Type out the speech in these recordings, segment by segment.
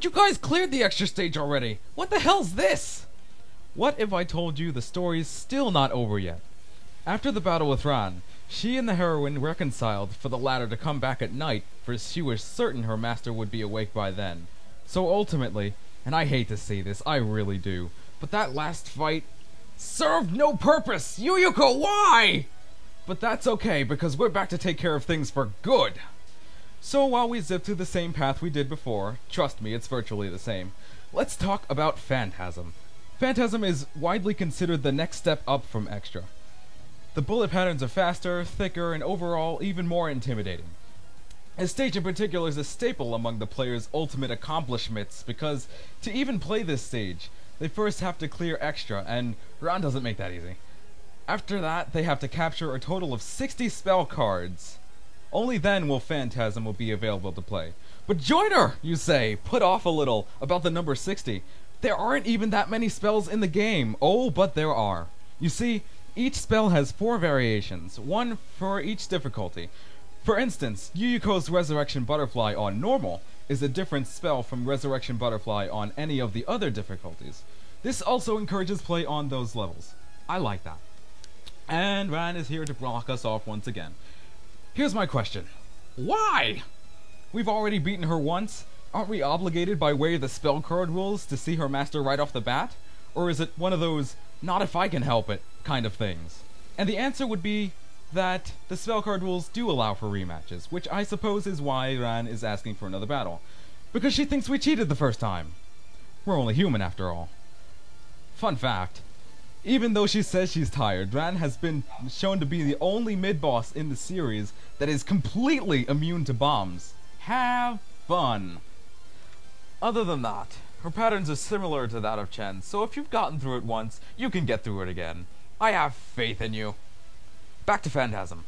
But you guys cleared the extra stage already. What the hell's this? What if I told you the story's still not over yet? After the battle with Ran, she and the heroine reconciled for the latter to come back at night, for she was certain her master would be awake by then. So ultimately, and I hate to say this, I really do, but that last fight served no purpose! Yuyuko, why? But that's okay, because we're back to take care of things for good! So while we zip through the same path we did before, trust me, it's virtually the same, let's talk about Phantasm. Phantasm is widely considered the next step up from Extra. The bullet patterns are faster, thicker, and overall even more intimidating. This stage in particular is a staple among the player's ultimate accomplishments because to even play this stage, they first have to clear extra, and Ran doesn't make that easy. After that, they have to capture a total of 60 spell cards. Only then will Phantasm will be available to play. But Joiner, you say, put off a little about the number 60. There aren't even that many spells in the game. Oh, but there are. You see, each spell has four variations, one for each difficulty. For instance, Yuyuko's Resurrection Butterfly on normal is a different spell from Resurrection Butterfly on any of the other difficulties. This also encourages play on those levels. I like that. And Ran is here to block us off once again. Here's my question. Why? We've already beaten her once. Aren't we obligated by way of the spell card rules to see her master right off the bat? Or is it one of those not if I can help it kind of things? And the answer would be that the spell card rules do allow for rematches, which I suppose is why Ran is asking for another battle. Because she thinks we cheated the first time. We're only human after all. Fun fact. Even though she says she's tired, Ran has been shown to be the only mid-boss in the series that is completely immune to bombs. Have fun. Other than that, her patterns are similar to that of Chen, so if you've gotten through it once, you can get through it again. I have faith in you. Back to Phantasm.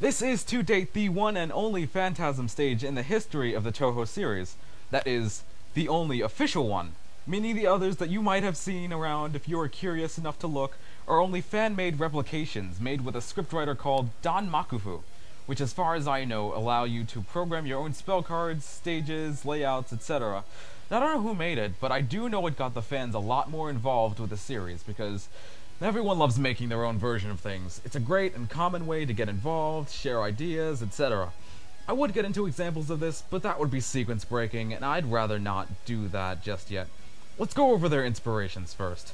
This is to date the one and only Phantasm stage in the history of the Touhou series. That is, the only official one, meaning the others that you might have seen around if you are curious enough to look are only fan-made replications made with a scriptwriter called Danmakufu, which as far as I know allow you to program your own spell cards, stages, layouts, etc. I don't know who made it, but I do know it got the fans a lot more involved with the series because everyone loves making their own version of things. It's a great and common way to get involved, share ideas, etc. I would get into examples of this, but that would be sequence breaking, and I'd rather not do that just yet. Let's go over their inspirations first.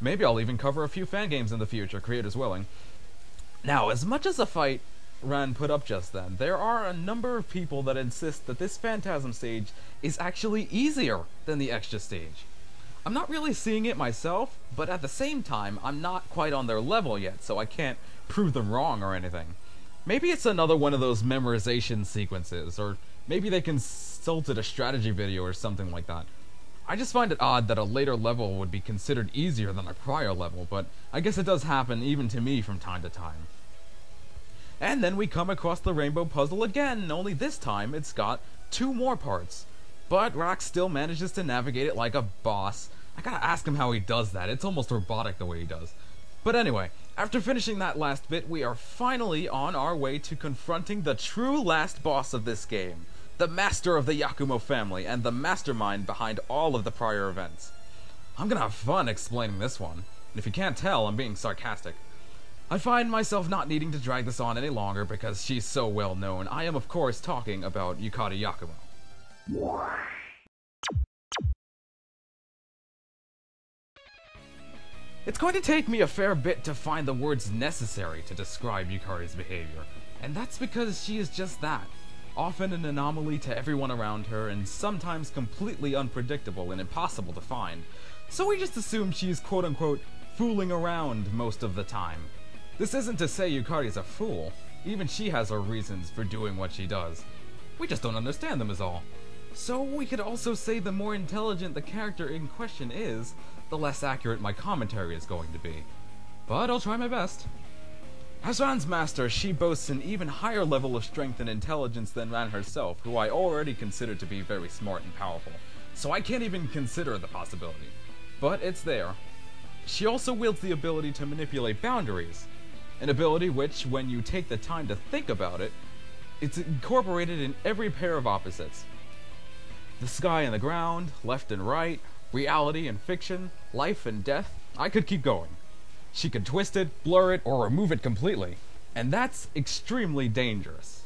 Maybe I'll even cover a few fan games in the future, creators willing. Now, as much as a fight Ran put up just then, there are a number of people that insist that this Phantasm stage is actually easier than the extra stage. I'm not really seeing it myself, but at the same time, I'm not quite on their level yet, so I can't prove them wrong or anything. Maybe it's another one of those memorization sequences, or maybe they consulted a strategy video or something like that. I just find it odd that a later level would be considered easier than a prior level, but I guess it does happen even to me from time to time. And then we come across the rainbow puzzle again, only this time it's got two more parts. But raak still manages to navigate it like a boss. I gotta ask him how he does that, it's almost robotic the way he does. But anyway, after finishing that last bit, we are finally on our way to confronting the true last boss of this game the master of the Yakumo family, and the mastermind behind all of the prior events. I'm gonna have fun explaining this one, and if you can't tell, I'm being sarcastic. I find myself not needing to drag this on any longer because she's so well known. I am, of course, talking about Yukari Yakumo. It's going to take me a fair bit to find the words necessary to describe Yukari's behavior, and that's because she is just that often an anomaly to everyone around her, and sometimes completely unpredictable and impossible to find. So we just assume she's quote unquote fooling around most of the time. This isn't to say Yukari's a fool. Even she has her reasons for doing what she does. We just don't understand them is all. So we could also say the more intelligent the character in question is, the less accurate my commentary is going to be. But I'll try my best. As Ran's master, she boasts an even higher level of strength and intelligence than Ran herself, who I already consider to be very smart and powerful, so I can't even consider the possibility. But it's there. She also wields the ability to manipulate boundaries, an ability which, when you take the time to think about it, it's incorporated in every pair of opposites. The sky and the ground, left and right, reality and fiction, life and death, I could keep going. She could twist it, blur it, or remove it completely. And that's extremely dangerous.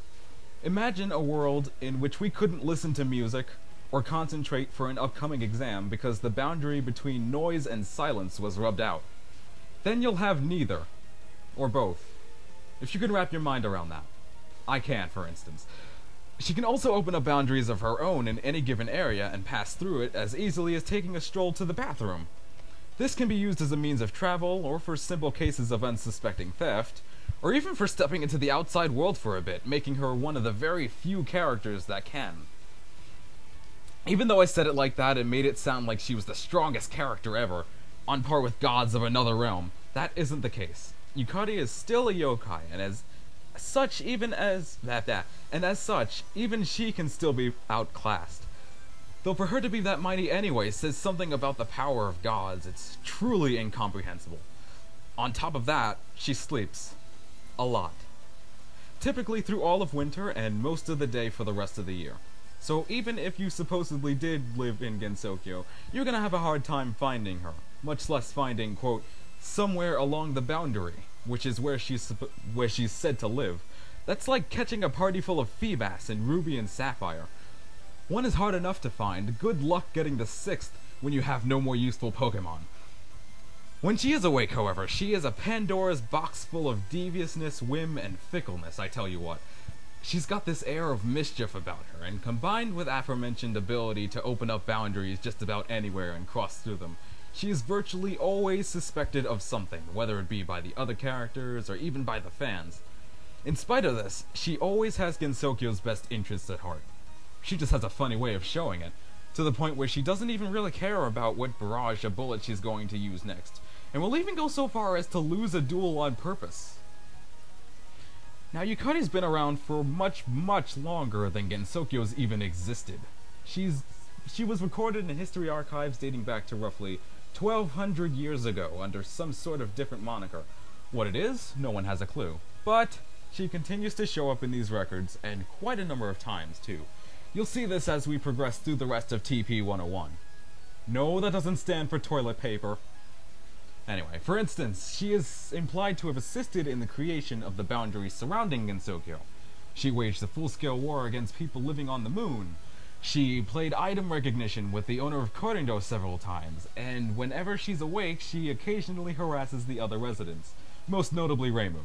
Imagine a world in which we couldn't listen to music or concentrate for an upcoming exam because the boundary between noise and silence was rubbed out. Then you'll have neither, or both. If you can wrap your mind around that. I can, for instance. She can also open up boundaries of her own in any given area and pass through it as easily as taking a stroll to the bathroom. This can be used as a means of travel, or for simple cases of unsuspecting theft, or even for stepping into the outside world for a bit, making her one of the very few characters that can. Even though I said it like that, it made it sound like she was the strongest character ever, on par with gods of another realm. That isn't the case. Yukari is still a yokai, and as such, even as that that, and as such, even she can still be outclassed. Though for her to be that mighty anyway says something about the power of gods. It's truly incomprehensible. On top of that, she sleeps. A lot. Typically through all of winter and most of the day for the rest of the year. So even if you supposedly did live in Gensokyo, you're gonna have a hard time finding her. Much less finding, quote, somewhere along the boundary, which is where she's where she's said to live. That's like catching a party full of Feebas and Ruby and Sapphire. One is hard enough to find, good luck getting the sixth when you have no more useful Pokemon. When she is awake, however, she is a Pandora's box full of deviousness, whim, and fickleness, I tell you what. She's got this air of mischief about her, and combined with aforementioned ability to open up boundaries just about anywhere and cross through them, she is virtually always suspected of something, whether it be by the other characters or even by the fans. In spite of this, she always has Gensokyo's best interests at heart. She just has a funny way of showing it, to the point where she doesn't even really care about what barrage of bullets she's going to use next, and will even go so far as to lose a duel on purpose. Now Yukari's been around for much, much longer than Gensokyo's even existed. She's she was recorded in history archives dating back to roughly 1200 years ago under some sort of different moniker. What it is, no one has a clue. But she continues to show up in these records, and quite a number of times too. You'll see this as we progress through the rest of TP 101. No, that doesn't stand for toilet paper. Anyway, for instance, she is implied to have assisted in the creation of the boundaries surrounding Gensokyo. She waged a full-scale war against people living on the moon. She played item recognition with the owner of Korindo several times, and whenever she's awake, she occasionally harasses the other residents, most notably Reimu.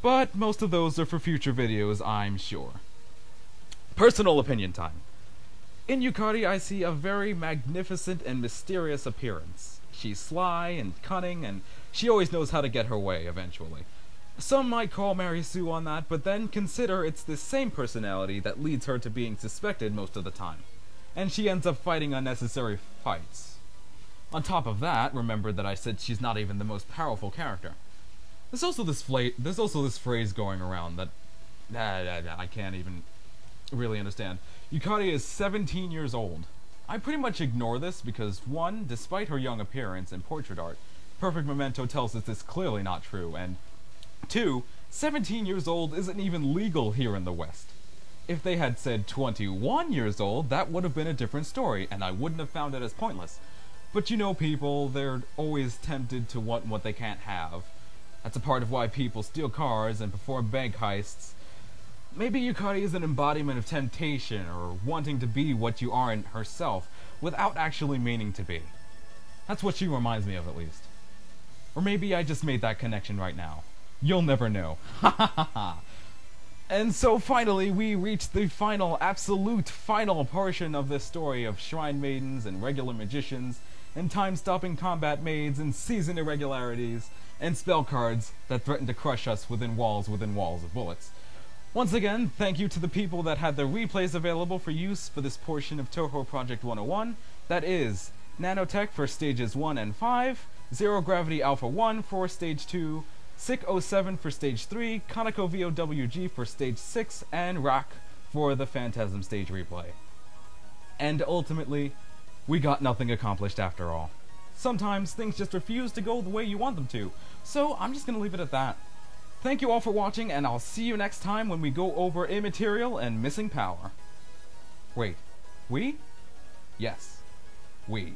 But most of those are for future videos, I'm sure. Personal opinion time. In Yukari, I see a very magnificent and mysterious appearance. She's sly and cunning, and she always knows how to get her way, eventually. Some might call Mary Sue on that, but then consider it's this same personality that leads her to being suspected most of the time. And she ends up fighting unnecessary fights. On top of that, remember that I said she's not even the most powerful character. There's also this there's also this phrase going around that uh, I can't even really understand. Yukari is 17 years old. I pretty much ignore this because, one, despite her young appearance and portrait art, Perfect Memento tells us this clearly not true, and two, 17 years old isn't even legal here in the West. If they had said 21 years old, that would have been a different story, and I wouldn't have found it as pointless. But you know people, they're always tempted to want what they can't have. That's a part of why people steal cars and perform bank heists, Maybe Yukari is an embodiment of temptation or wanting to be what you aren't herself without actually meaning to be. That's what she reminds me of, at least. Or maybe I just made that connection right now. You'll never know. Ha ha ha ha. And so finally, we reach the final, absolute final portion of this story of shrine maidens and regular magicians, and time-stopping combat maids and season irregularities, and spell cards that threaten to crush us within walls within walls of bullets. Once again, thank you to the people that had the replays available for use for this portion of Touhou Project 101. That is Nanotech for stages 1 and 5, Zero Gravity Alpha 1 for stage 2, Sick 07 for stage 3, Kaneko VOWG for stage 6, and raak for the Phantasm stage replay. And ultimately, we got nothing accomplished after all. Sometimes things just refuse to go the way you want them to, so I'm just gonna leave it at that. Thank you all for watching, and I'll see you next time when we go over Immaterial and Missing Power. Wait, we? Yes, we.